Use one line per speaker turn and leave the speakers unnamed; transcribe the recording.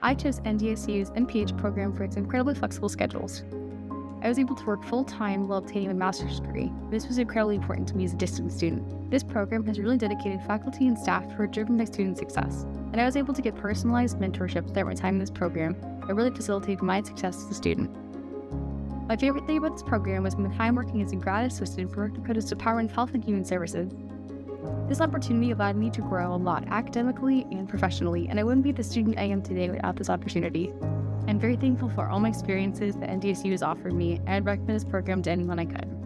I chose NDSU's MPH program for its incredibly flexible schedules. I was able to work full time while obtaining a master's degree. This was incredibly important to me as a distance student. This program has really dedicated faculty and staff who are driven by student success, and I was able to get personalized mentorship throughout my time in this program that really facilitated my success as a student. My favorite thing about this program was my time working as a grad assistant for North Dakota's Department of Health and Human Services. This opportunity allowed me to grow a lot academically and professionally, and I wouldn't be the student I am today without this opportunity. I'm very thankful for all my experiences that NDSU has offered me, and I'd recommend this program to anyone I could.